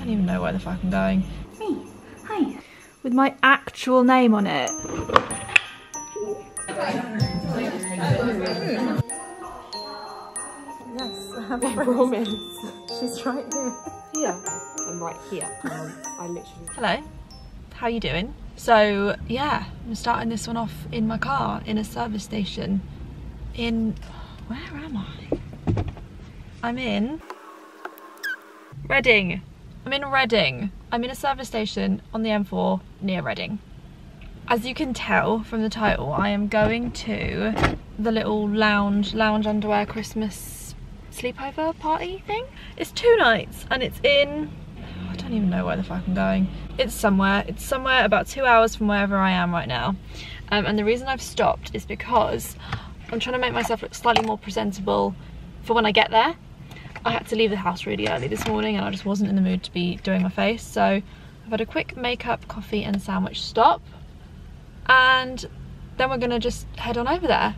don't even know where the fuck I'm going. Me. Hi. With my actual name on it. Yes, I have a promise. She's right here. Here. I'm right here. Um, I literally. Hello, how you doing? So yeah, I'm starting this one off in my car in a service station in, where am I? I'm in Reading. I'm in Reading. I'm in a service station on the M4 near Reading. As you can tell from the title, I am going to the little lounge, lounge underwear Christmas sleepover party thing. It's two nights and it's in, I don't even know where the fuck I'm going. It's somewhere, it's somewhere about two hours from wherever I am right now. Um, and the reason I've stopped is because I'm trying to make myself look slightly more presentable for when I get there. I had to leave the house really early this morning and I just wasn't in the mood to be doing my face. So I've had a quick makeup, coffee and sandwich stop. And then we're gonna just head on over there.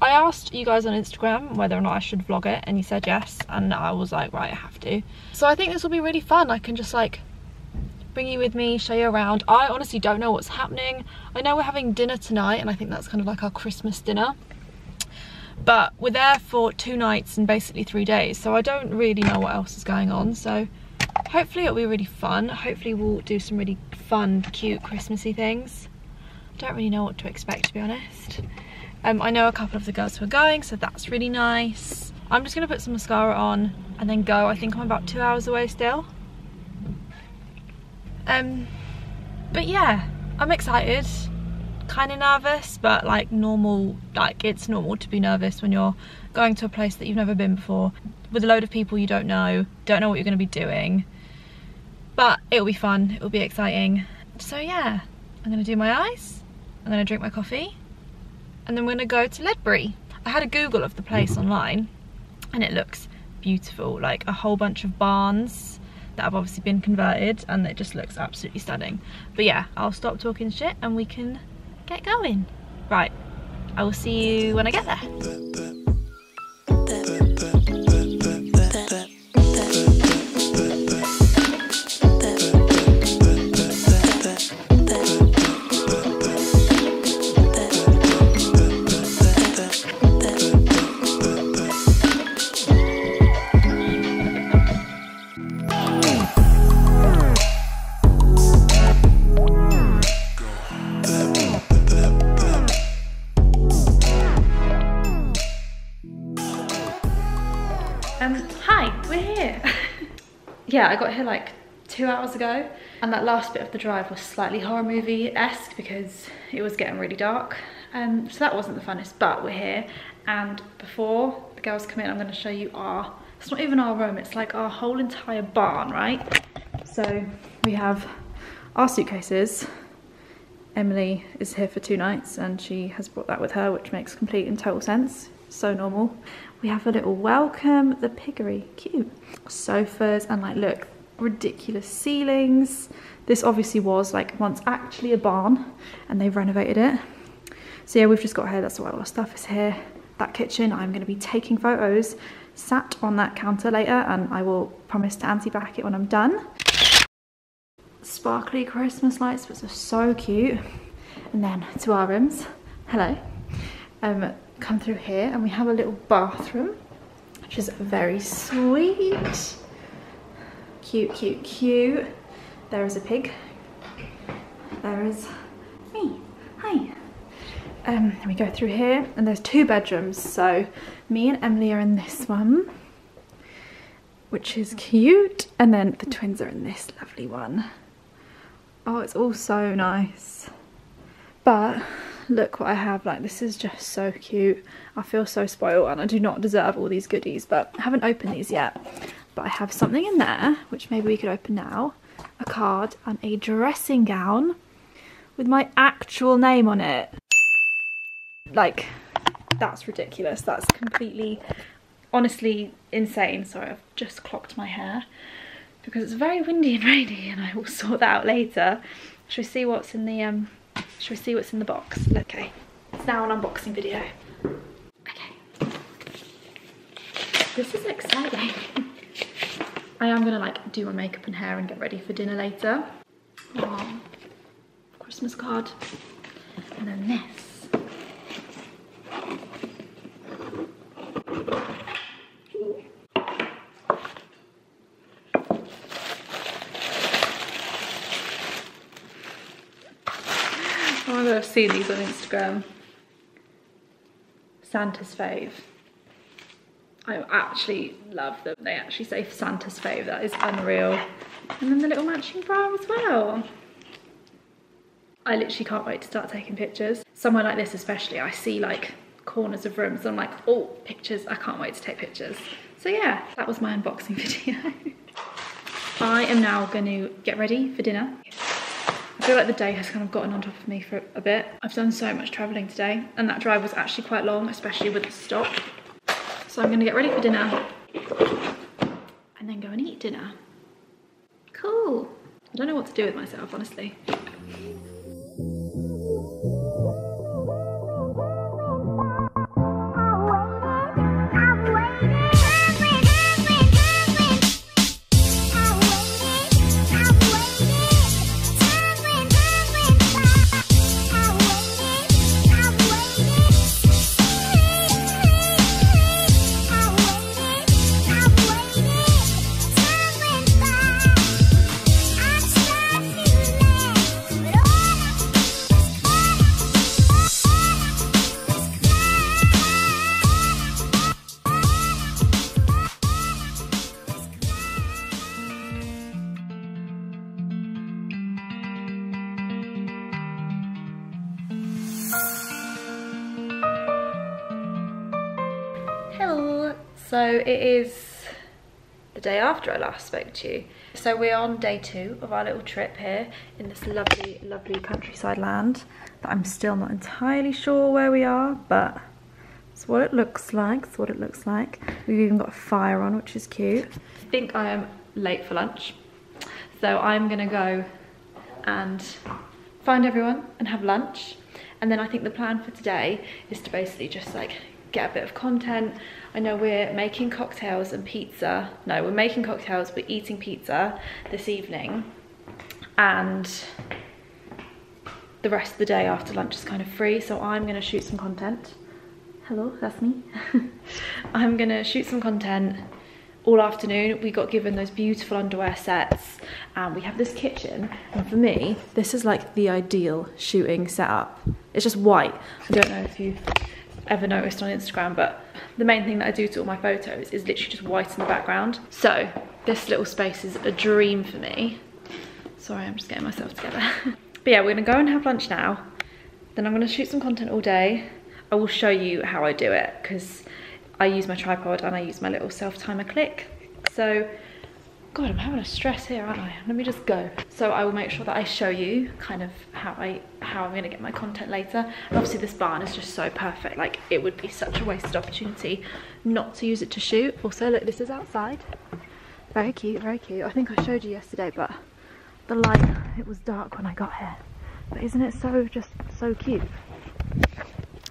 I asked you guys on Instagram whether or not I should vlog it and you said yes and I was like right I have to. So I think this will be really fun. I can just like bring you with me, show you around. I honestly don't know what's happening. I know we're having dinner tonight and I think that's kind of like our Christmas dinner but we're there for two nights and basically three days so I don't really know what else is going on. So hopefully it'll be really fun. Hopefully we'll do some really fun cute Christmassy things. I don't really know what to expect to be honest. Um, I know a couple of the girls who are going so that's really nice. I'm just gonna put some mascara on and then go. I think I'm about two hours away still. Um but yeah I'm excited kind of nervous but like normal like it's normal to be nervous when you're going to a place that you've never been before. With a load of people you don't know don't know what you're going to be doing. But it'll be fun it'll be exciting. So yeah I'm gonna do my eyes I'm gonna drink my coffee and then we're gonna go to Ledbury. I had a google of the place mm-hmm. online and it looks beautiful like a whole bunch of barns that have obviously been converted and it just looks absolutely stunning. But yeah I'll stop talking shit and we can get going. Right, I will see you when I get there. Yeah, I got here like two hours ago and that last bit of the drive was slightly horror movie-esque because it was getting really dark. Um, so that wasn't the funnest, but we're here. And before the girls come in, I'm gonna show you our, it's not even our room, it's like our whole entire barn, right? So we have our suitcases. Emily is here for two nights and she has brought that with her, which makes complete and total sense. So normal. We have a little welcome, the piggery, cute. Sofas and like, look, ridiculous ceilings. This obviously was like once actually a barn and they've renovated it. So yeah, we've just got here, that's why all our stuff is here. That kitchen, I'm gonna be taking photos, sat on that counter later and I will promise to anti-back it when I'm done. Sparkly Christmas lights, which are so cute. And then to our rooms, hello. Um, come through here and we have a little bathroom, which is very sweet. Cute, cute, cute. There is a pig. There is me. Hi. Um, we go through here and there's two bedrooms. So me and Emily are in this one, which is cute. And then the twins are in this lovely one. Oh, it's all so nice. But look what I have, like this is just so cute. I feel so spoiled and I do not deserve all these goodies, but I haven't opened these yet. But I have something in there, which maybe we could open now. A card and a dressing gown with my actual name on it. Like, that's ridiculous. That's completely, honestly insane. Sorry, I've just clocked my hair because it's very windy and rainy and I will sort that out later. Should we see what's in the um should we see what's in the box? Okay, it's now an unboxing video. Okay. This is exciting. I am gonna like do my makeup and hair and get ready for dinner later. Oh, Christmas card. And then this. Oh my god, I've seen these on Instagram. Santa's fave. I actually love them. They actually say Santa's fave. That is unreal. And then the little matching bra as well. I literally can't wait to start taking pictures. Somewhere like this especially, I see like corners of rooms I'm like, oh, pictures. I can't wait to take pictures. So yeah, that was my unboxing video. I am now going to get ready for dinner. I feel like the day has kind of gotten on top of me for a bit. I've done so much travelling today and that drive was actually quite long, especially with the stop. So I'm gonna get ready for dinner and then go and eat dinner. Cool. I don't know what to do with myself, honestly. So it is the day after I last spoke to you. So we're on day two of our little trip here in this lovely, lovely countryside land that I'm still not entirely sure where we are, but it's what it looks like, it's what it looks like. We've even got a fire on, which is cute. I think I am late for lunch. So I'm gonna go and find everyone and have lunch. And then I think the plan for today is to basically just like get a bit of content. I know we're making cocktails and pizza. No, we're making cocktails, we're eating pizza this evening. And the rest of the day after lunch is kind of free. So I'm gonna shoot some content. Hello, that's me. I'm gonna shoot some content all afternoon. We got given those beautiful underwear sets and we have this kitchen. And for me, this is like the ideal shooting setup. It's just white. I don't know if you ever noticed on Instagram, but the main thing that I do to all my photos is literally just white in the background. So this little space is a dream for me. Sorry, I'm just getting myself together. but yeah, we're gonna go and have lunch now. Then I'm gonna shoot some content all day. I will show you how I do it because I use my tripod and I use my little self-timer click. So, God, I'm having a stress here, aren't I? Let me just go. So I will make sure that I show you kind of how I how I'm gonna get my content later. And obviously this barn is just so perfect. Like it would be such a wasted opportunity not to use it to shoot. Also, look, this is outside. Very cute, very cute. I think I showed you yesterday, but the light, it was dark when I got here. But isn't it so just so cute?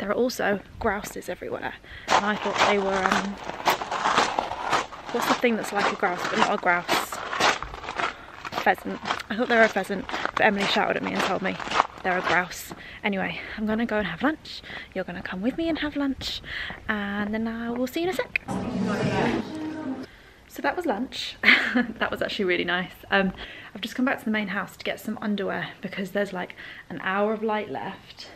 There are also grouses everywhere, and I thought they were, um, what's the thing that's like a grouse, but not a grouse? Pheasant. I thought they were a pheasant, but Emily shouted at me and told me they're a grouse. Anyway, I'm gonna go and have lunch. You're gonna come with me and have lunch, and then I will see you in a sec. So that was lunch. that was actually really nice. Um, I've just come back to the main house to get some underwear because there's like an hour of light left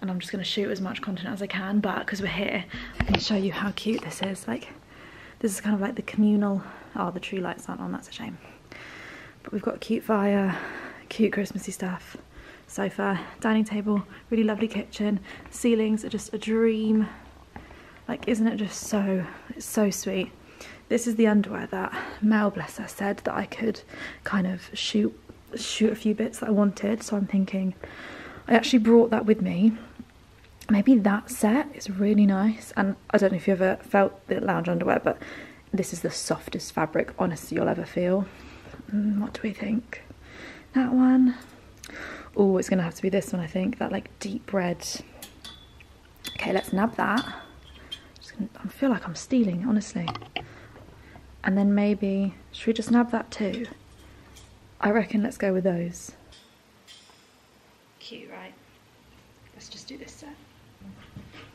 and I'm just to shoot as much content as I can but because we're here I can show you how cute this is like this is kind of like the communal oh the tree lights aren't on that's a shame but we've got cute fire cute Christmassy stuff. Sofa dining table really lovely kitchen. Ceilings are just a dream. Like isn't it just so it's so sweet? This is the underwear that Mel bless her said that I could kind of shoot shoot a few bits that I wanted. So I'm thinking I actually brought that with me. Maybe that set is really nice. And I don't know if you ever felt the lounge underwear but this is the softest fabric honestly you'll ever feel mm, what do we think that one oh it's gonna have to be this one I think that like deep red okay let's nab that gonna, I feel like I'm stealing honestly And then maybe, should we just nab that too? I reckon let's go with those. Cute, right? Let's just do this set.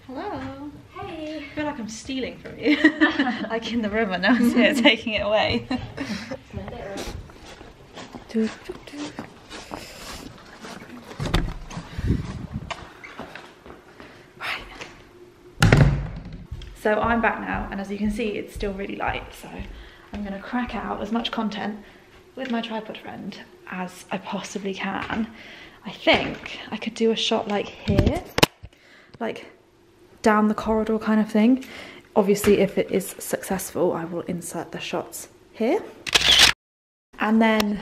Hello. Hey. I feel like I'm stealing from you. like in the room and no one's here taking it away. Do, do, do. So I'm back now, and as you can see, it's still really light. So I'm gonna crack out as much content with my tripod friend as I possibly can. I think I could do a shot like here, like down the corridor kind of thing. Obviously, if it is successful, I will insert the shots here. And then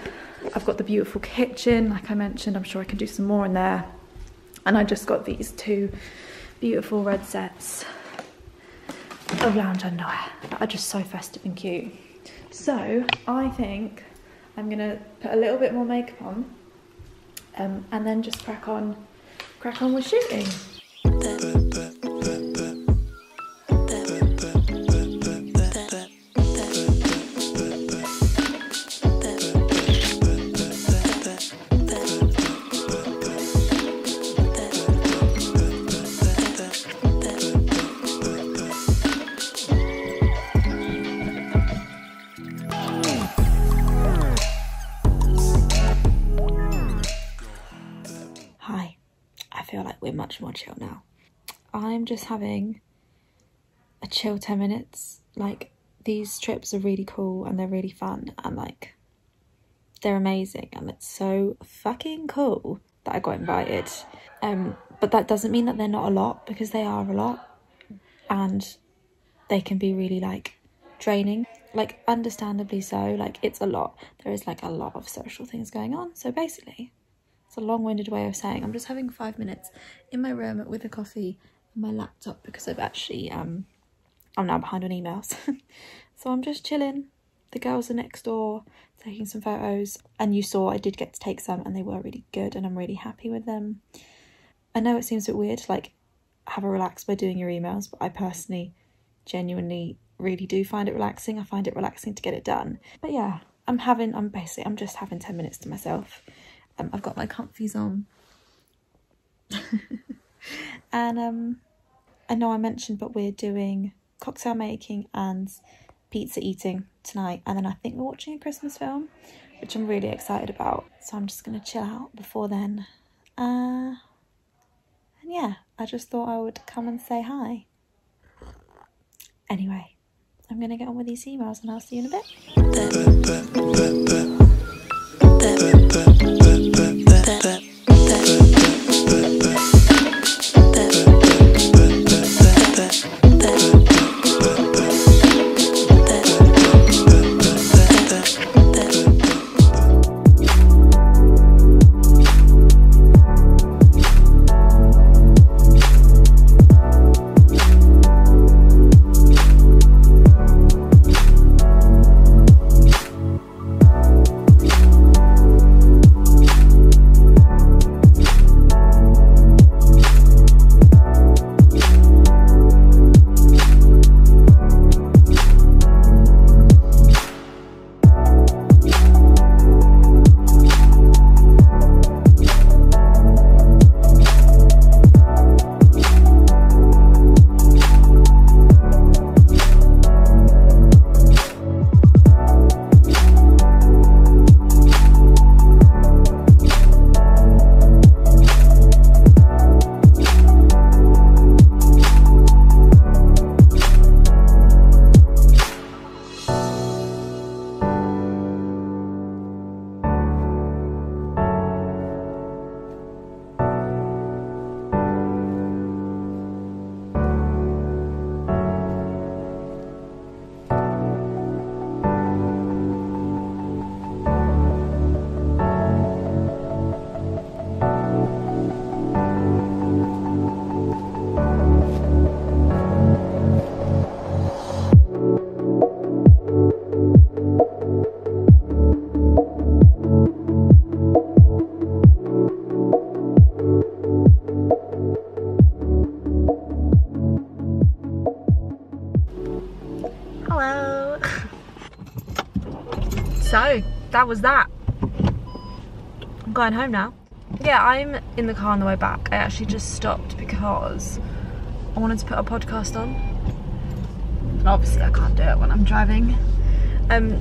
I've got the beautiful kitchen, like I mentioned, I'm sure I can do some more in there. And I just got these two beautiful red sets of lounge underwear that are just so festive and cute. So I think I'm gonna put a little bit more makeup on um, and then just crack on, crack on with shooting. I'm just having a chill 10 minutes. Like, these trips are really cool and they're really fun and like they're amazing and it's so fucking cool that I got invited. Um, but that doesn't mean that they're not a lot because they are a lot and they can be really like draining. Like, understandably so, like, it's a lot. There is like a lot of social things going on. So, basically, it's a long-winded way of saying I'm just having five minutes in my room with a coffee my laptop because I've actually um I'm now behind on emails. so I'm just chilling. The girls are next door taking some photos and you saw I did get to take some and they were really good and I'm really happy with them. I know it seems a bit weird to like have a relax by doing your emails, but I personally genuinely really do find it relaxing. I find it relaxing to get it done. But yeah, I'm having I'm basically I'm just having 10 minutes to myself. Um, I've got my comfies on. and um, I know I mentioned, but we're doing cocktail making and pizza eating tonight. And then I think we're watching a Christmas film, which I'm really excited about. So I'm just going to chill out before then. Uh, and yeah, I just thought I would come and say hi. Anyway, I'm going to get on with these emails and I'll see you in a bit. that was that. I'm going home now. Yeah, I'm in the car on the way back. I actually just stopped because I wanted to put a podcast on. And obviously I can't do it when I'm driving. Um,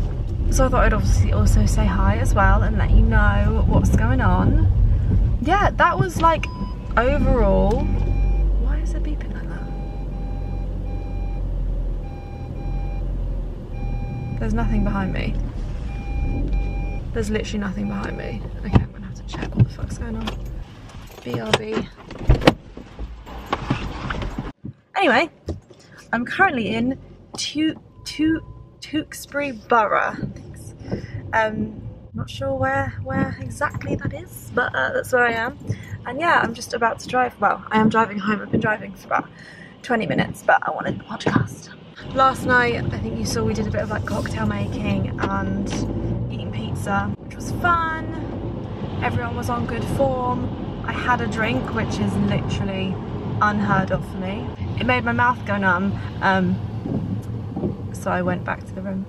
so I thought I'd obviously also say hi as well and let you know what's going on. Yeah, that was like overall. Why is it beeping like that? There's nothing behind me. There's literally nothing behind me. Okay, I'm gonna have to check what the fuck's going on. BRB. Anyway, I'm currently in Tu Tu Tewkesbury Borough. Thanks. Um, not sure where where exactly that is, but uh, that's where I am. And yeah, I'm just about to drive. Well, I am driving home. I've been driving for about 20 minutes, but I wanted the podcast. Last night, I think you saw we did a bit of like cocktail making and which was fun. Everyone was on good form. I had a drink, which is literally unheard of for me. It made my mouth go numb, um, so I went back to the room.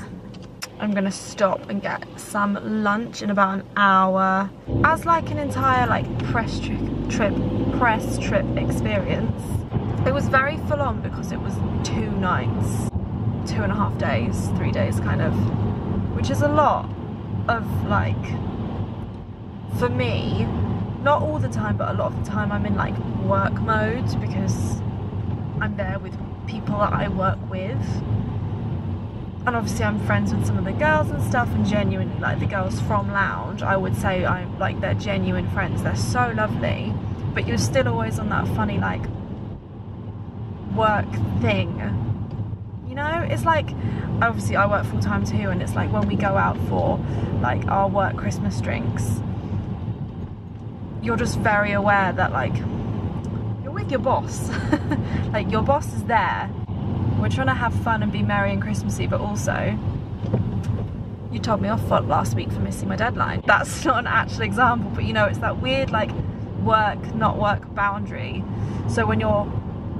I'm gonna stop and get some lunch in about an hour. As like an entire like press tri trip, press trip experience, it was very full on because it was two nights, two and a half days, three days kind of, which is a lot of like, for me, not all the time, but a lot of the time I'm in like work mode because I'm there with people that I work with. And obviously I'm friends with some of the girls and stuff and genuinely like the girls from Lounge I would say I'm like they're genuine friends. They're so lovely. But you're still always on that funny like work thing know it's like obviously I work full time too and it's like when we go out for like our work Christmas drinks you're just very aware that like you're with your boss like your boss is there we're trying to have fun and be merry and Christmassy, but also you told me off last week for missing my deadline. That's not an actual example, but you know, it's that weird like work, not work boundary. So when you're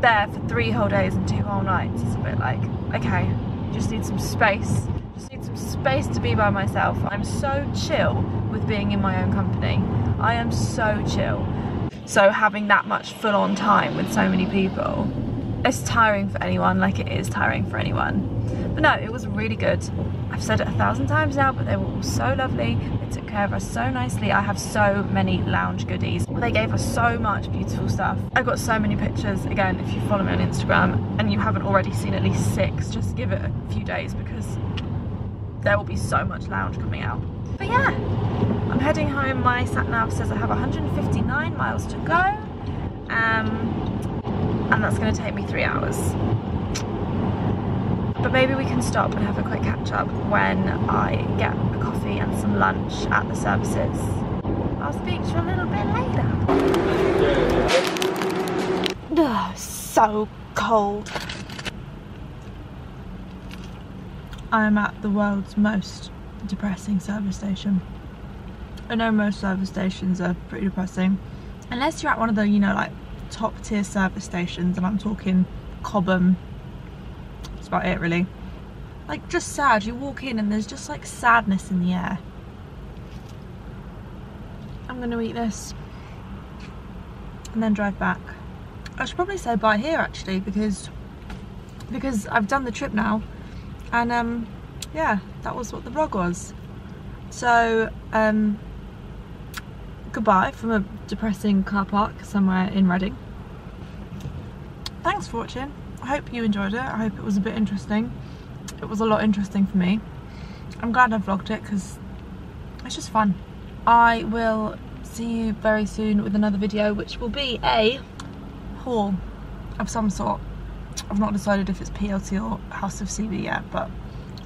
there for three whole days and two whole nights, it's a bit like, okay, just need some space. Just need some space to be by myself. I'm so chill with being in my own company. I am so chill. So having that much full on time with so many people it's tiring for anyone like it is tiring for anyone but no it was really good I've said it a thousand times now but they were all so lovely they took care of us so nicely I have so many lounge goodies they gave us so much beautiful stuff I got so many pictures again if you follow me on Instagram and you haven't already seen at least six just give it a few days because there will be so much lounge coming out but yeah I'm heading home my sat nav says I have 159 miles to go um, and that's going to take me three hours. But maybe we can stop and have a quick catch up when I get a coffee and some lunch at the services. I'll speak to you a little bit later. So cold. I am at the world's most depressing service station. I know most service stations are pretty depressing. Unless you're at one of the, you know, like top tier service stations and I'm talking Cobham that's about it really like just sad you walk in and there's just like sadness in the air I'm gonna eat this and then drive back I should probably say bye here actually because because I've done the trip now and um yeah that was what the vlog was so um goodbye from a depressing car park somewhere in Reading. Thanks for watching. I hope you enjoyed it. I hope it was a bit interesting. It was a lot interesting for me. I'm glad I vlogged it because it's just fun. I will see you very soon with another video which will be a haul of some sort. I've not decided if it's PLT or House of CB yet, but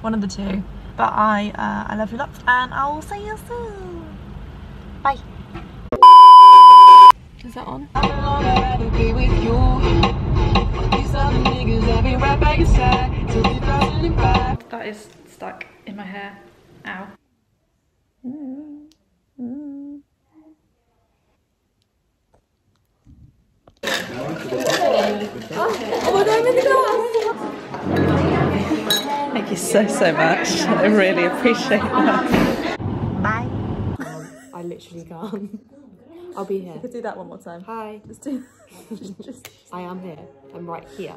one of the two. But I, uh, I love you lots and I will see you soon. Bye. Is that on? That is stuck in my hair. Ow. Thank you so, so much. I really appreciate that. Bye. I literally can't. I'll be here. do that one more time. Hi. Just do. just. I am here. I'm right here.